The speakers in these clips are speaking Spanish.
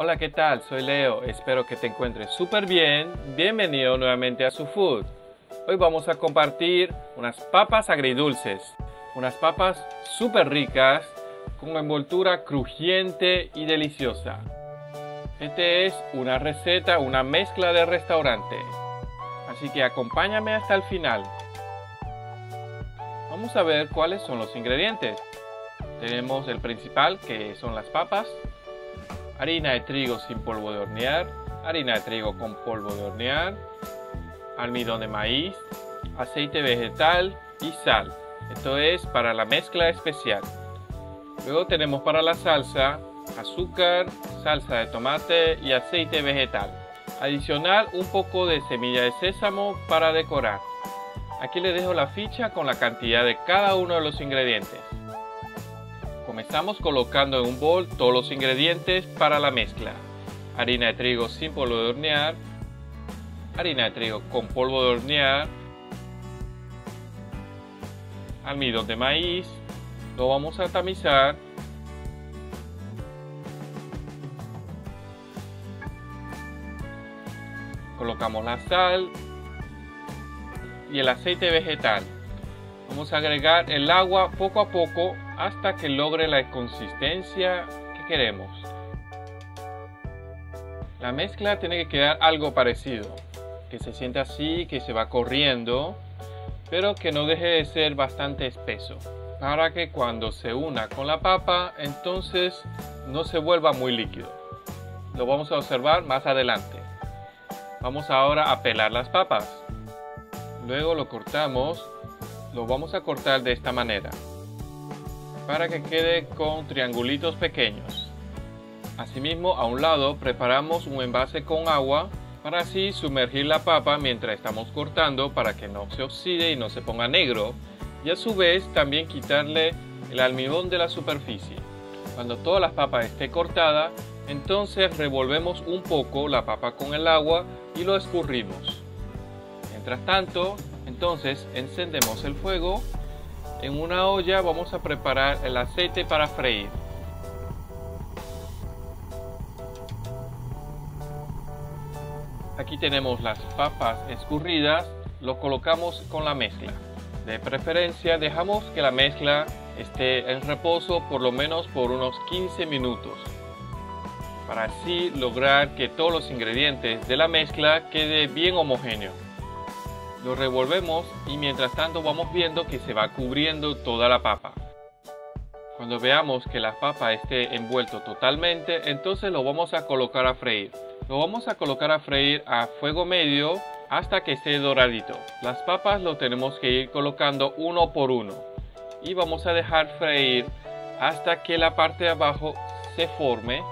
Hola, ¿qué tal? Soy Leo. Espero que te encuentres súper bien. Bienvenido nuevamente a su food. Hoy vamos a compartir unas papas agridulces. Unas papas súper ricas con envoltura crujiente y deliciosa. Este es una receta, una mezcla de restaurante. Así que acompáñame hasta el final. Vamos a ver cuáles son los ingredientes. Tenemos el principal que son las papas, harina de trigo sin polvo de hornear, harina de trigo con polvo de hornear, almidón de maíz, aceite vegetal y sal. Esto es para la mezcla especial. Luego tenemos para la salsa azúcar, salsa de tomate y aceite vegetal. Adicional un poco de semilla de sésamo para decorar. Aquí le dejo la ficha con la cantidad de cada uno de los ingredientes. Comenzamos colocando en un bol todos los ingredientes para la mezcla. Harina de trigo sin polvo de hornear, harina de trigo con polvo de hornear, almidón de maíz, lo vamos a tamizar. Colocamos la sal y el aceite vegetal vamos a agregar el agua poco a poco hasta que logre la consistencia que queremos. La mezcla tiene que quedar algo parecido, que se sienta así, que se va corriendo, pero que no deje de ser bastante espeso, para que cuando se una con la papa, entonces no se vuelva muy líquido. Lo vamos a observar más adelante. Vamos ahora a pelar las papas. Luego lo cortamos, lo vamos a cortar de esta manera para que quede con triangulitos pequeños. Asimismo, a un lado preparamos un envase con agua para así sumergir la papa mientras estamos cortando para que no se oxide y no se ponga negro y a su vez también quitarle el almidón de la superficie. Cuando toda la papa esté cortada, entonces revolvemos un poco la papa con el agua y lo escurrimos. Mientras tanto, entonces encendemos el fuego en una olla vamos a preparar el aceite para freír. Aquí tenemos las papas escurridas, lo colocamos con la mezcla. De preferencia dejamos que la mezcla esté en reposo por lo menos por unos 15 minutos para así lograr que todos los ingredientes de la mezcla quede bien homogéneo. Lo revolvemos y mientras tanto vamos viendo que se va cubriendo toda la papa. Cuando veamos que la papa esté envuelto totalmente, entonces lo vamos a colocar a freír. Lo vamos a colocar a freír a fuego medio hasta que esté doradito. Las papas lo tenemos que ir colocando uno por uno y vamos a dejar freír hasta que la parte de abajo se forme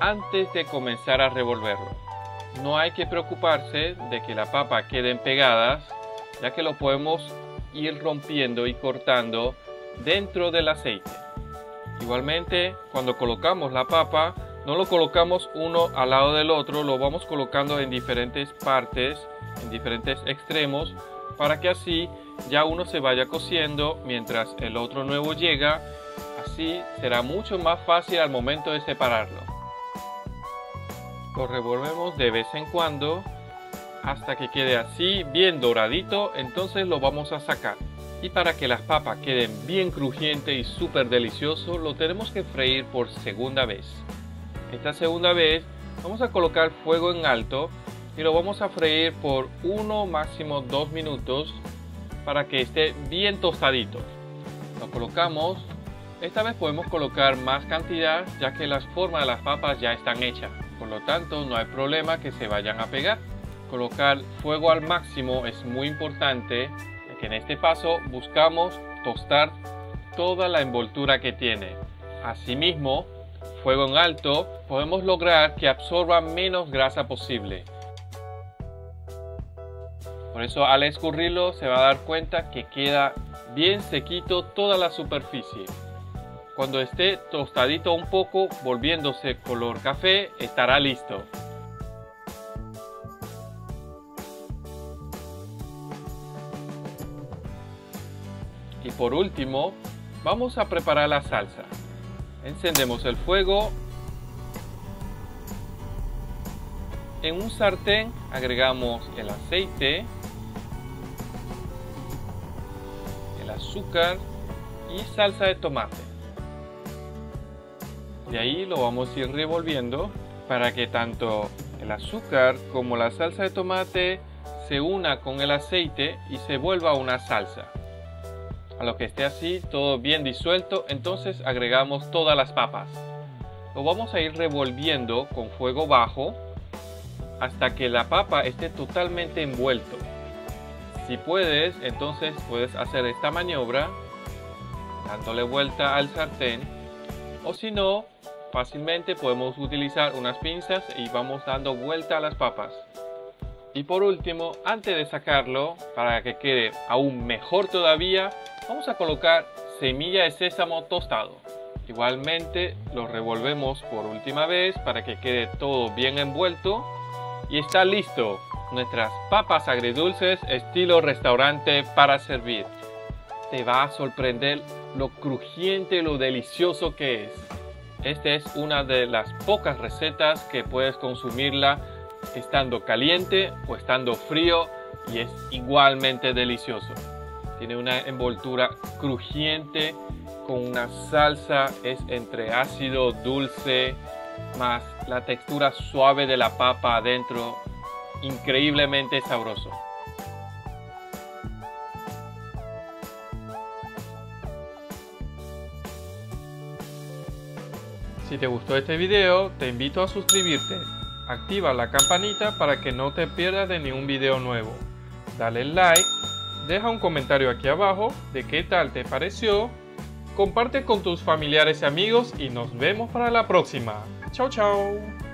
antes de comenzar a revolverlo no hay que preocuparse de que la papa queden pegadas, ya que lo podemos ir rompiendo y cortando dentro del aceite. Igualmente, cuando colocamos la papa, no lo colocamos uno al lado del otro, lo vamos colocando en diferentes partes, en diferentes extremos, para que así ya uno se vaya cociendo mientras el otro nuevo llega. Así será mucho más fácil al momento de separarlo. Lo revolvemos de vez en cuando hasta que quede así bien doradito, entonces lo vamos a sacar. Y para que las papas queden bien crujientes y súper delicioso, lo tenemos que freír por segunda vez. Esta segunda vez vamos a colocar fuego en alto y lo vamos a freír por uno máximo dos minutos para que esté bien tostadito. Lo colocamos. Esta vez podemos colocar más cantidad ya que las formas de las papas ya están hechas. Por lo tanto, no hay problema que se vayan a pegar. Colocar fuego al máximo es muy importante, que en este paso buscamos tostar toda la envoltura que tiene. Asimismo, fuego en alto, podemos lograr que absorba menos grasa posible. Por eso al escurrirlo se va a dar cuenta que queda bien sequito toda la superficie. Cuando esté tostadito un poco, volviéndose color café, estará listo. Y por último, vamos a preparar la salsa. Encendemos el fuego En un sartén agregamos el aceite, el azúcar y salsa de tomate. De ahí lo vamos a ir revolviendo para que tanto el azúcar como la salsa de tomate se una con el aceite y se vuelva una salsa. A lo que esté así, todo bien disuelto, entonces agregamos todas las papas. Lo vamos a ir revolviendo con fuego bajo hasta que la papa esté totalmente envuelto. Si puedes, entonces puedes hacer esta maniobra dándole vuelta al sartén o si no, fácilmente podemos utilizar unas pinzas y vamos dando vuelta a las papas. Y por último, antes de sacarlo, para que quede aún mejor todavía, vamos a colocar semilla de sésamo tostado. Igualmente lo revolvemos por última vez para que quede todo bien envuelto. Y está listo nuestras papas agridulces estilo restaurante para servir. Te va a sorprender lo crujiente y lo delicioso que es. Esta es una de las pocas recetas que puedes consumirla estando caliente o estando frío y es igualmente delicioso. Tiene una envoltura crujiente con una salsa, es entre ácido, dulce, más la textura suave de la papa adentro, increíblemente sabroso. Si te gustó este video, te invito a suscribirte activa la campanita para que no te pierdas de ningún video nuevo. Dale like, deja un comentario aquí abajo de qué tal te pareció, comparte con tus familiares y amigos y nos vemos para la próxima. Chao chao.